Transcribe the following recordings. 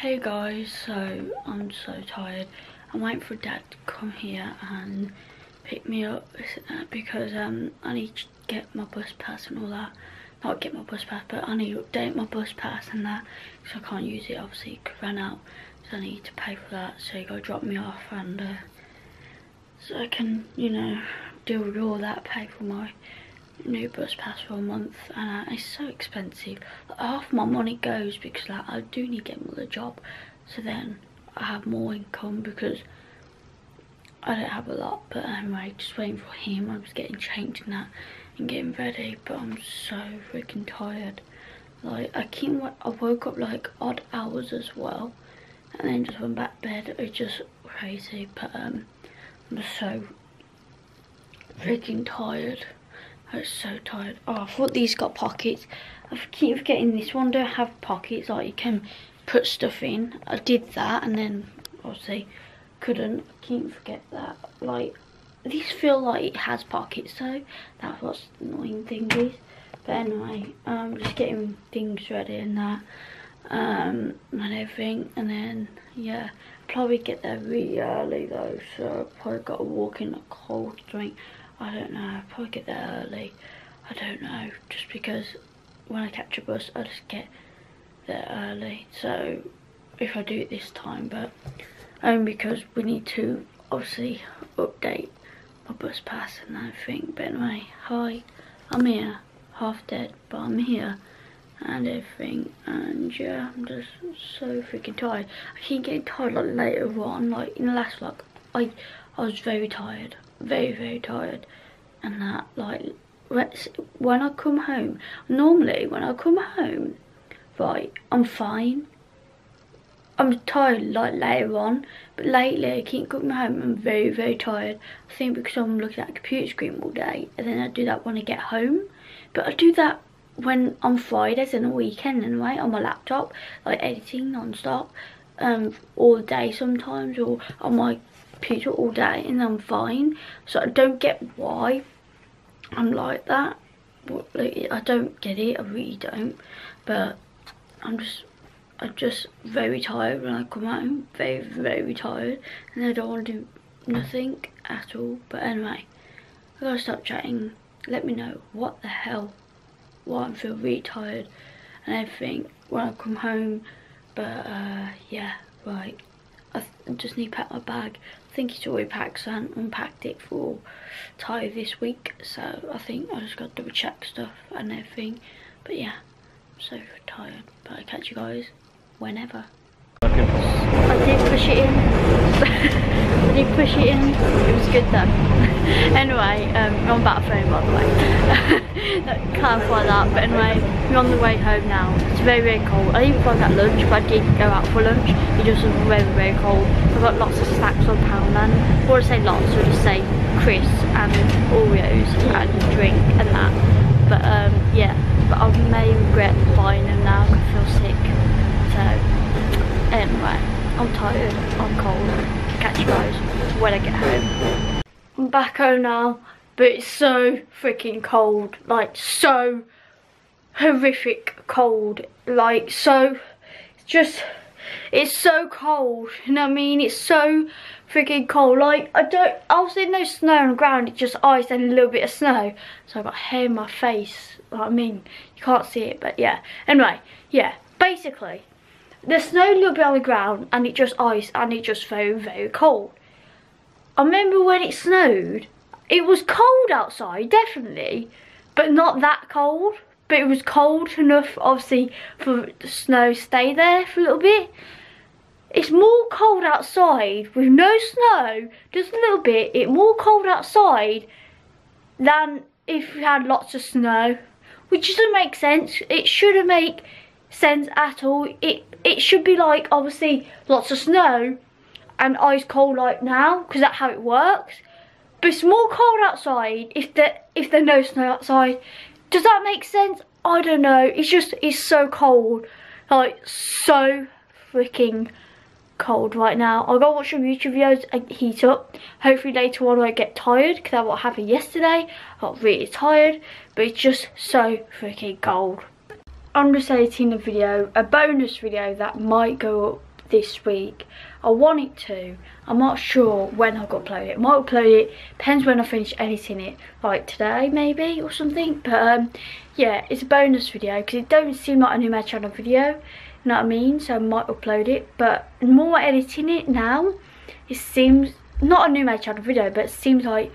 Hey guys, so I'm so tired. I'm waiting for dad to come here and pick me up uh, because um, I need to get my bus pass and all that. Not get my bus pass, but I need to update my bus pass and that because I can't use it. Obviously, it could run out, so I need to pay for that. So you gotta drop me off and uh, so I can, you know, deal with all that, pay for my new bus pass for a month and uh, it's so expensive. Like, half my money goes because like I do need to get another job so then I have more income because I don't have a lot. But anyway just waiting for him. I was getting changed and that and getting ready but I'm so freaking tired. Like I keep I woke up like odd hours as well and then just went back to bed. It's just crazy but um I'm just so freaking tired I was so tired. Oh, I thought these got pockets. I keep forgetting this one don't have pockets. Like you can put stuff in. I did that and then obviously couldn't. I keep forget that. Like these feel like it has pockets though. That's what's the annoying thing is. But anyway, I'm just getting things ready and that. Um, and everything. And then, yeah, probably get there really early though. So I probably got to walk in a cold drink. I don't know, I'll probably get there early. I don't know, just because when I catch a bus, I just get there early. So if I do it this time, but only because we need to obviously update my bus pass and everything. But anyway, hi, I'm here, half dead, but I'm here and everything and yeah I'm just so freaking tired I keep getting tired like later on like in the last vlog I I was very tired very very tired. And that like when I come home normally when I come home right I'm fine. I'm tired like later on. But lately I keep coming home I'm very very tired. I think because I'm looking at a computer screen all day and then I do that when I get home. But I do that when on Fridays and the weekend anyway on my laptop like editing non-stop um all day sometimes or on my computer all day and I'm fine. So I don't get why I'm like that. I don't get it, I really don't. But I'm just, I'm just very tired when I come home. Very, very tired. And I don't want to do nothing at all. But anyway, I gotta stop chatting. Let me know what the hell, why I feel really tired and everything when I come home. But uh, yeah, right. I just need to pack my bag. I think it's already packed, so I haven't unpacked it for Thai this week. So I think I just got to double check stuff and everything. But yeah, I'm so tired. But I'll catch you guys whenever. I did push it in. I did push it in. It was good though. anyway, um, we're on battle phone by the way. Can't clarify that, but anyway, we're on the way home now. It's very, very cold. I didn't find that lunch, but I did go out for lunch. It just was very, very cold. I've got lots of snacks on Poundland. I say lots, or just say Chris and Oreos and drink and that. But um, yeah, but I may regret buying them now because I feel sick. So Anyway, I'm tired, I'm cold. Catch you guys when I get home. I'm back home now, but it's so freaking cold. Like, so horrific cold. Like, so, it's just, it's so cold. You know what I mean? It's so freaking cold. Like, I don't, obviously no snow on the ground, it's just ice and a little bit of snow. So I've got hair in my face. I mean, you can't see it, but yeah. Anyway, yeah, basically, the snow little bit on the ground and it just ice and it just very, very cold. I remember when it snowed, it was cold outside, definitely, but not that cold. But it was cold enough, obviously, for the snow to stay there for a little bit. It's more cold outside with no snow, just a little bit. It's more cold outside than if you had lots of snow, which doesn't make sense. It shouldn't make sense at all. It it should be like obviously lots of snow and ice cold like now because that's how it works. But it's more cold outside if there if there's no snow outside. Does that make sense? I don't know. It's just it's so cold, like so freaking cold right now. I'll go watch some YouTube videos and heat up. Hopefully later on I get tired because that's what happened yesterday. I got really tired, but it's just so freaking cold. I'm just editing a video, a bonus video that might go up this week. I want it to. I'm not sure when I'll upload it. I might upload it, depends when I finish editing it. Like today maybe or something. But um, yeah, it's a bonus video because it don't seem like a new made channel video. You know what I mean? So I might upload it. But more editing it now, it seems, not a new made channel video, but it seems like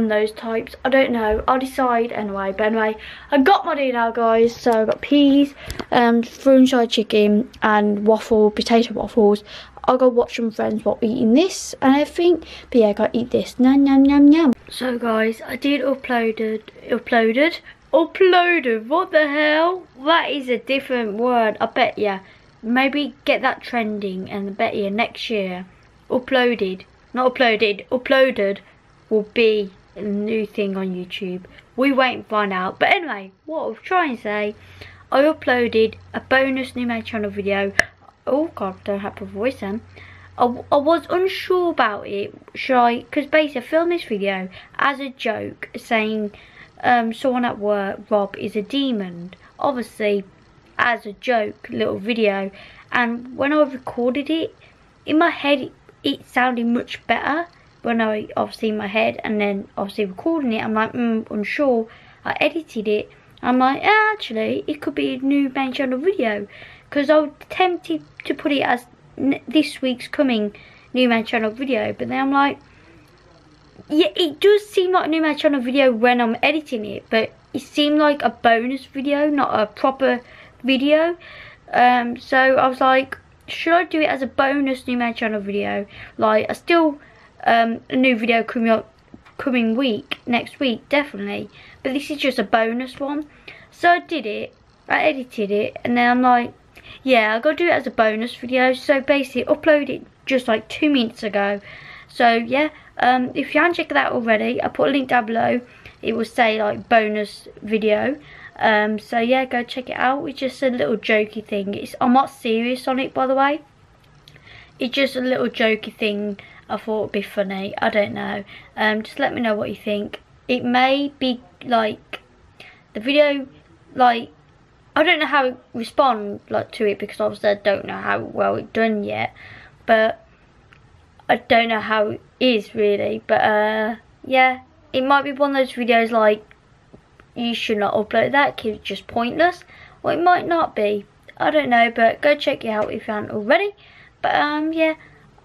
of those types. I don't know. I'll decide anyway. But anyway, I got my dinner, guys. So I got peas, um, frozen fried chicken, and waffle, potato waffles. I'll go watch some friends while eating this and everything. But yeah, I gotta eat this. Nom nom nom nom. So guys, I did uploaded, uploaded, uploaded. What the hell? That is a different word. I bet you. Maybe get that trending, and I bet you next year, uploaded, not uploaded, uploaded will be new thing on YouTube. We won't find out. But anyway, what I was trying to say, I uploaded a bonus new my channel video. Oh god, don't have a voice then. I, I was unsure about it. Should I? Because basically, I filmed this video as a joke, saying um, someone at work, Rob, is a demon. Obviously, as a joke, little video. And when I recorded it, in my head, it, it sounded much better when I obviously in my head and then obviously recording it I'm like mm, unsure. I edited it. I'm like yeah, actually it could be a new main channel video. Because I was tempted to put it as this week's coming new main channel video but then I'm like yeah it does seem like a new main channel video when I'm editing it but it seemed like a bonus video not a proper video. Um, so I was like should I do it as a bonus new main channel video? Like I still um, a new video coming up coming week, next week, definitely. But this is just a bonus one. So I did it, I edited it, and then I'm like, yeah, I gotta do it as a bonus video. So basically, upload it just like two minutes ago. So yeah, um, if you haven't checked that already, I put a link down below. It will say like bonus video. Um, so yeah, go check it out. It's just a little jokey thing. It's I'm not serious on it, by the way. It's just a little jokey thing I thought it'd be funny. I don't know. Um, just let me know what you think. It may be like the video, like I don't know how it respond like to it because obviously I don't know how well it's done yet. But I don't know how it is really. But uh, yeah, it might be one of those videos like you should not upload that because it's just pointless. Or it might not be. I don't know, but go check it out if you haven't already. But um, yeah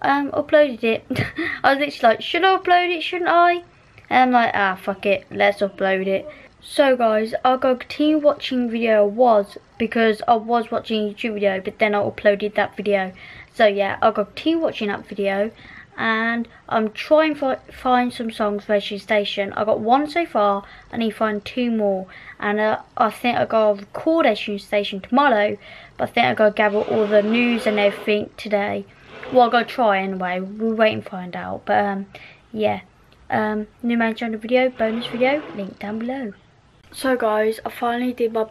um, uploaded it. I was literally like, should I upload it, shouldn't I? And I'm like, ah, fuck it, let's upload it. So guys, I'll go continue watching video was because I was watching YouTube video, but then I uploaded that video. So yeah, I'll go continue watching that video and I'm trying to find some songs for Station. I got one so far, I need to find two more. And uh, I think I to record Station tomorrow, but I think I to gather all the news and everything today. Well, I'll go try anyway. We'll wait and find out. But, um, yeah. Um, new man channel video, bonus video, link down below. So, guys, I finally did my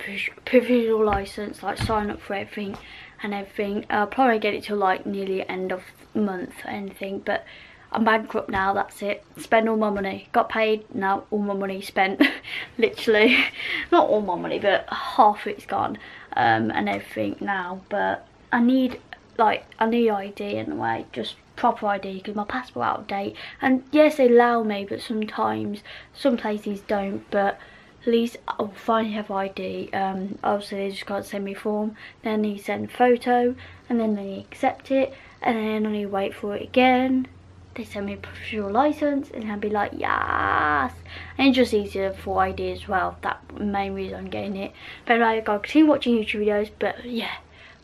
provisional license, like, sign up for everything and everything. I'll probably get it till, like, nearly end of month or anything. But I'm bankrupt now, that's it. Spend all my money. Got paid, now all my money spent. Literally. Not all my money, but half it's gone. Um, and everything now. But I need like a new ID in a way, just proper ID because my passport out of date. And yes, they allow me, but sometimes some places don't. But at least I'll finally have ID. Um, obviously they just can't send me form, then they send a photo, and then they accept it, and then I need to wait for it again. They send me a professional license, and I'll be like, yes. And it's just easier for ID as well. That main reason I'm getting it. But like, I'll continue watching YouTube videos. But yeah,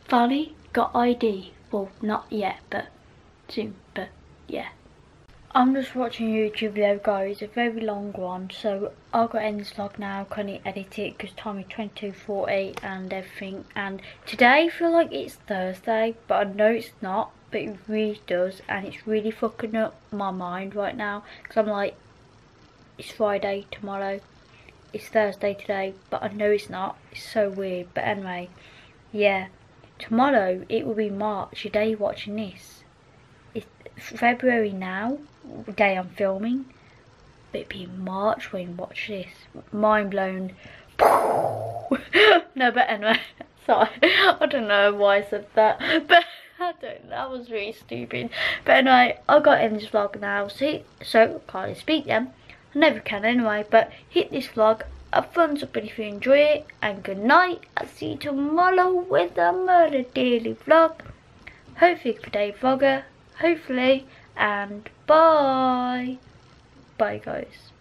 finally got ID. Well, not yet, but soon, but yeah. I'm just watching YouTube video guys, a very long one, so I'll go end this vlog now, can not edit it? Because time is 22.40 and everything, and today I feel like it's Thursday, but I know it's not, but it really does, and it's really fucking up my mind right now, because I'm like, it's Friday tomorrow, it's Thursday today, but I know it's not, it's so weird, but anyway, yeah. Tomorrow it will be March, the day watching this. It's February now, the day I'm filming. But it'll be March when you watch this. Mind blown. no, but anyway. Sorry, I don't know why I said that, but I don't. That was really stupid. But anyway, I got in this vlog now. See, so can't speak them. I never can anyway. But hit this vlog a thumbs up if you enjoy it, and good night. I'll see you tomorrow with a murder daily vlog. Hopefully, for day vlogger. Hopefully, and bye. Bye, guys.